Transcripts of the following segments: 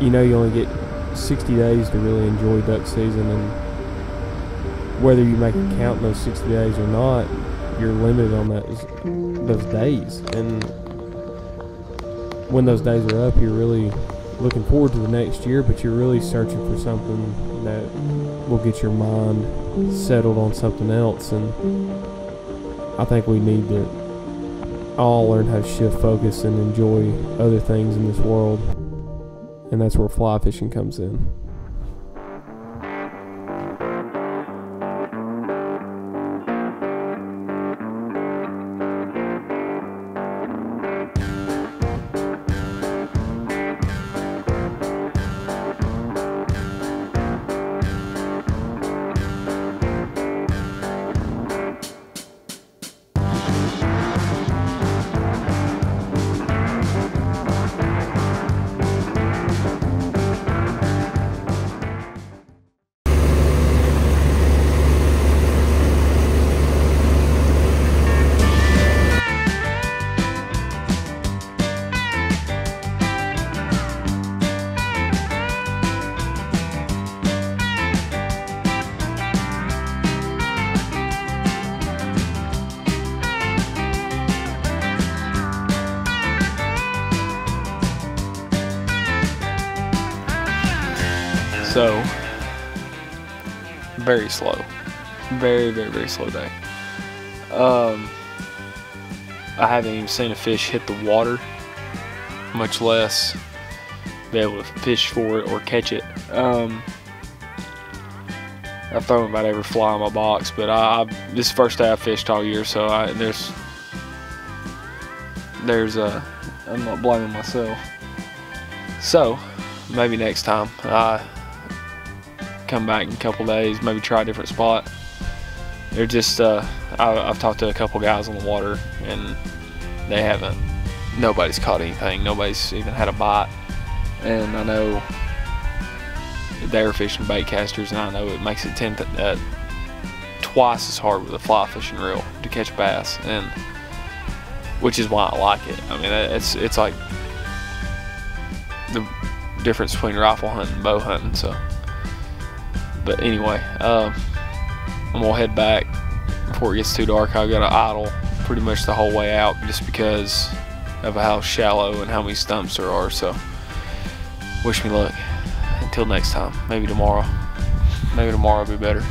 you know you only get 60 days to really enjoy duck season, and whether you make it mm-hmm. count in those 60 days or not, you're limited on those those days. And when those days are up, you're really looking forward to the next year, but you're really searching for something that will get your mind settled on something else. And I think we need to all learn how to shift focus and enjoy other things in this world. And that's where fly fishing comes in. Very slow. Very, very, very slow day. Um, I haven't even seen a fish hit the water, much less be able to fish for it or catch it. Um, I've thrown about every fly in my box, but I, I this first day I've fished all year, so I, there's there's a I'm not blaming myself. So maybe next time I come back in a couple days, maybe try a different spot. They're just uh, I, I've talked to a couple guys on the water and they haven't. Nobody's caught anything. Nobody's even had a bite, and I know they're fishing bait casters, and I know it makes it ten uh, twice as hard with a fly fishing reel to catch bass, and which is why I like it. I mean, it's it's like the difference between rifle hunting and bow hunting. So, but anyway, um, I'm gonna head back before it gets too dark. I got to idle pretty much the whole way out just because of how shallow and how many stumps there are. So, wish me luck. Until next time, maybe tomorrow. Maybe tomorrow will be better.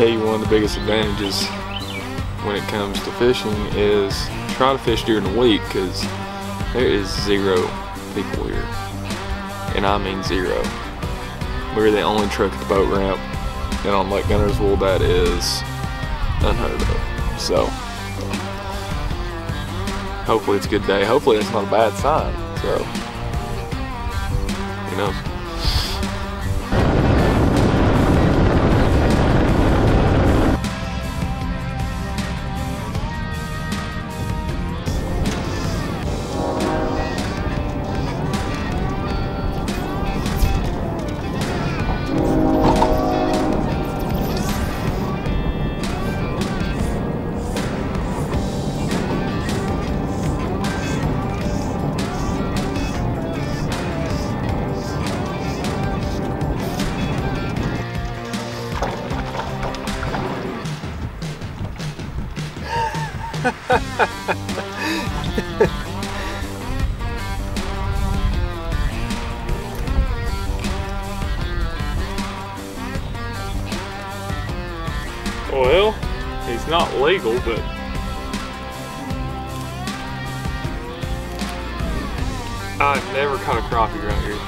Tell you one of the biggest advantages when it comes to fishing is try to fish during the week because there is zero people here. And I mean zero. We're the only truck at the boat ramp. And on Lake Guntersville, that is unheard of. So, hopefully it's a good day. Hopefully it's not a bad sign. So, who knows? Well, he's not legal, but I've never caught a crappie right here.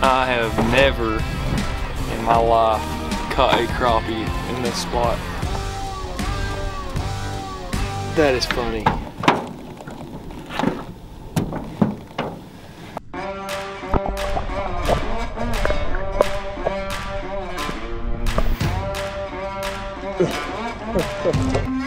I have never in my life caught a crappie in this spot. That is funny. Ha ha ha ha.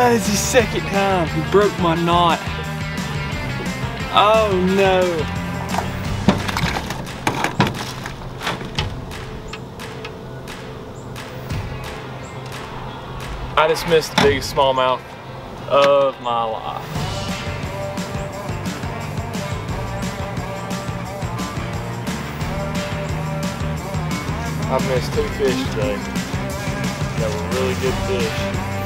That is the second time he broke my knot. Oh no. I just missed the biggest smallmouth of my life. I've missed two fish today that were really good fish.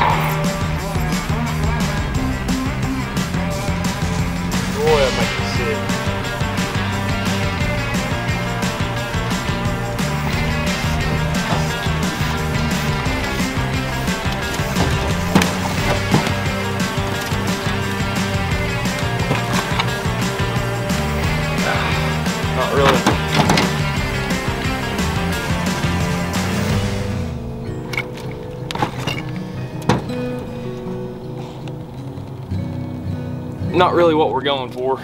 Boy, Not really what we're going for.